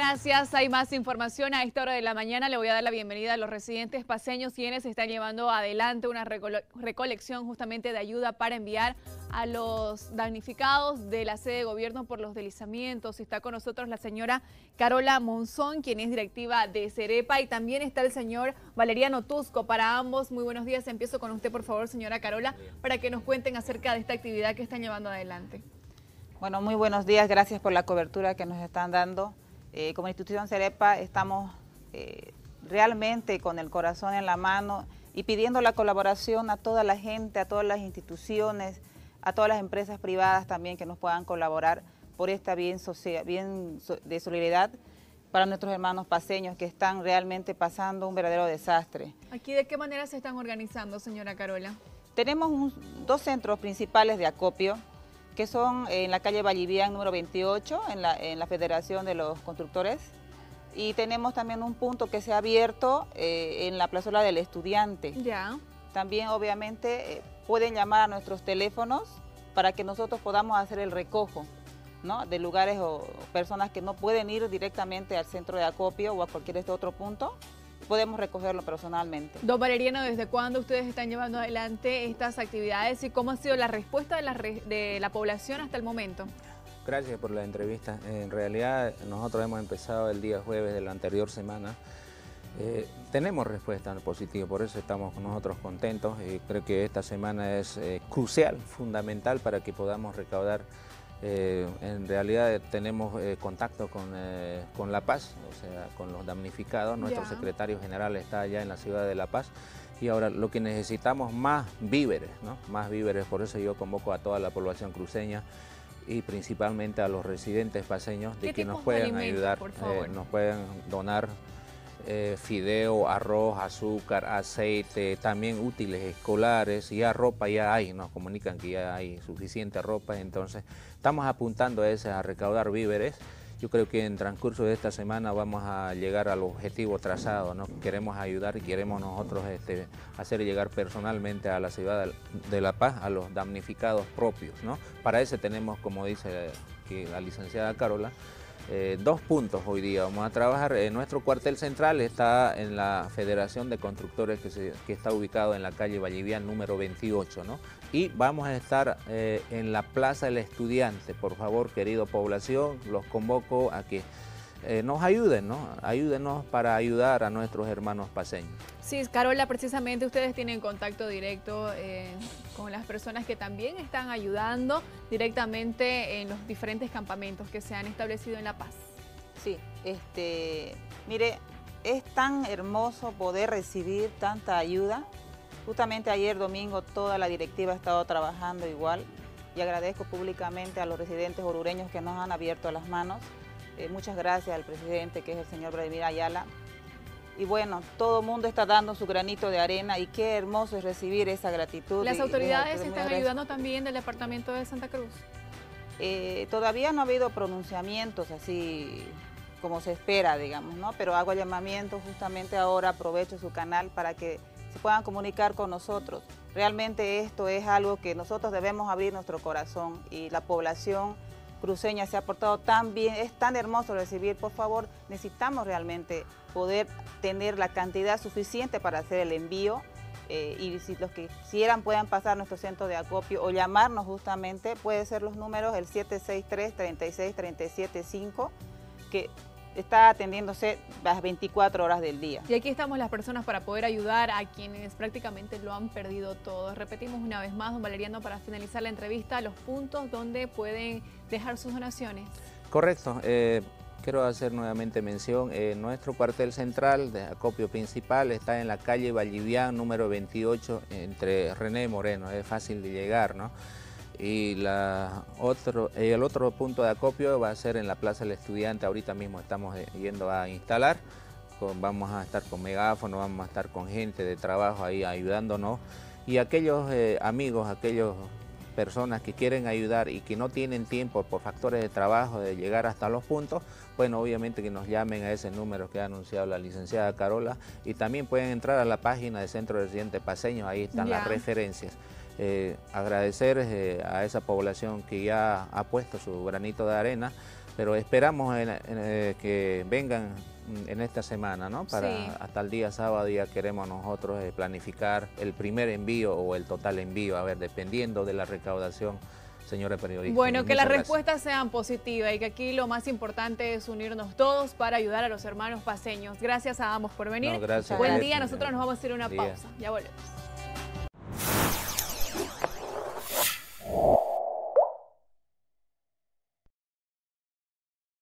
Gracias. Hay más información a esta hora de la mañana. Le voy a dar la bienvenida a los residentes paseños quienes están llevando adelante una recolección justamente de ayuda para enviar a los damnificados de la sede de gobierno por los deslizamientos. Está con nosotros la señora Carola Monzón, quien es directiva de Cerepa, y también está el señor Valeriano Tusco. Para ambos, muy buenos días. Empiezo con usted, por favor, señora Carola, para que nos cuenten acerca de esta actividad que están llevando adelante. Bueno, muy buenos días. Gracias por la cobertura que nos están dando. Eh, como institución Cerepa estamos eh, realmente con el corazón en la mano y pidiendo la colaboración a toda la gente, a todas las instituciones, a todas las empresas privadas también que nos puedan colaborar por esta bien, bien de solidaridad para nuestros hermanos paseños que están realmente pasando un verdadero desastre. ¿Aquí de qué manera se están organizando, señora Carola? Tenemos dos centros principales de acopio que son en la calle Vallivian número 28, en la, en la Federación de los Constructores. Y tenemos también un punto que se ha abierto eh, en la plazuela del estudiante. Ya. También obviamente eh, pueden llamar a nuestros teléfonos para que nosotros podamos hacer el recojo ¿no? de lugares o personas que no pueden ir directamente al centro de acopio o a cualquier este otro punto podemos recogerlo personalmente. Don Valeriano, ¿desde cuándo ustedes están llevando adelante estas actividades y cómo ha sido la respuesta de la, de la población hasta el momento? Gracias por la entrevista. En realidad nosotros hemos empezado el día jueves de la anterior semana. Eh, tenemos respuesta positiva, por eso estamos nosotros contentos y creo que esta semana es eh, crucial, fundamental para que podamos recaudar eh, en realidad tenemos eh, contacto con, eh, con, La Paz, o sea, con los damnificados. Nuestro secretario general está allá en la ciudad de La Paz. Y ahora lo que necesitamos más víveres, ¿no? Más víveres, por eso yo convoco a toda la población cruceña y principalmente a los residentes paseños de que nos puedan ayudar, nos pueden donar eh, fideo, arroz, azúcar, aceite, también útiles escolares, ya ropa ya hay, nos comunican que ya hay suficiente ropa, entonces estamos apuntando a, ese, a recaudar víveres. Yo creo que en transcurso de esta semana vamos a llegar al objetivo trazado, ¿no? Queremos ayudar y queremos nosotros este, hacer llegar personalmente a la ciudad de La Paz a los damnificados propios, ¿no? Para eso tenemos, como dice la licenciada Carola, eh, dos puntos hoy día. Vamos a trabajar, en nuestro cuartel central está en la Federación de Constructores que, está ubicado en la calle Vallivian número 28, ¿no? Y vamos a estar eh, en la Plaza del Estudiante. Por favor, querido población, los convoco a que eh, nos ayuden, ¿no? Ayúdenos para ayudar a nuestros hermanos paseños. Sí, Carola, precisamente ustedes tienen contacto directo eh, con las personas que también están ayudando directamente en los diferentes campamentos que se han establecido en La Paz. Sí, este, mire, es tan hermoso poder recibir tanta ayuda. Justamente ayer domingo toda la directiva ha estado trabajando igual y agradezco públicamente a los residentes orureños que nos han abierto las manos eh, muchas gracias al presidente, que es el señor Vladimir Ayala. Y bueno, todo el mundo está dando su granito de arena y qué hermoso es recibir esa gratitud. ¿Las autoridades están ayudando también del departamento de Santa Cruz? Eh, todavía no ha habido pronunciamientos así como se espera, digamos, ¿no? Pero hago llamamiento justamente ahora, aprovecho su canal para que se puedan comunicar con nosotros. Realmente esto es algo que nosotros debemos abrir nuestro corazón y la población cruceña se ha portado tan bien, es tan hermoso recibir, por favor, necesitamos realmente poder tener la cantidad suficiente para hacer el envío eh, y si los que quieran puedan pasar nuestro centro de acopio o llamarnos justamente, puede ser los números el 763 36 que está atendiéndose las 24 horas del día. Y aquí estamos las personas para poder ayudar a quienes prácticamente lo han perdido todo. Repetimos una vez más, don Valeriano, para finalizar la entrevista, los puntos donde pueden dejar sus donaciones. Correcto. Eh, quiero hacer nuevamente mención, eh, nuestro cuartel central de acopio principal está en la calle Vallivian número 28 entre René y Moreno, es fácil de llegar, ¿no? Y la otro, el otro punto de acopio va a ser en la Plaza del Estudiante, ahorita mismo estamos eh, yendo a instalar, vamos a estar con megáfono, vamos a estar con gente de trabajo ahí ayudándonos. Y aquellos eh, amigos, aquellas personas que quieren ayudar y que no tienen tiempo por factores de trabajo de llegar hasta los puntos, bueno, obviamente que nos llamen a ese número que ha anunciado la licenciada Carola. Y también pueden entrar a la página del Centro de Residentes Paseños, ahí están las referencias. Eh, agradecer eh, a esa población que ya ha puesto su granito de arena, pero esperamos eh, que vengan en esta semana, ¿no? Para hasta el día sábado ya queremos nosotros eh, planificar el primer envío o el total envío, a ver, dependiendo de la recaudación señores periodistas. Bueno, que las respuestas sean positivas y que aquí lo más importante es unirnos todos para ayudar a los hermanos paseños. Gracias a ambos por venir. gracias. Buen día, nosotros nos vamos a hacer una pausa. Ya volvemos.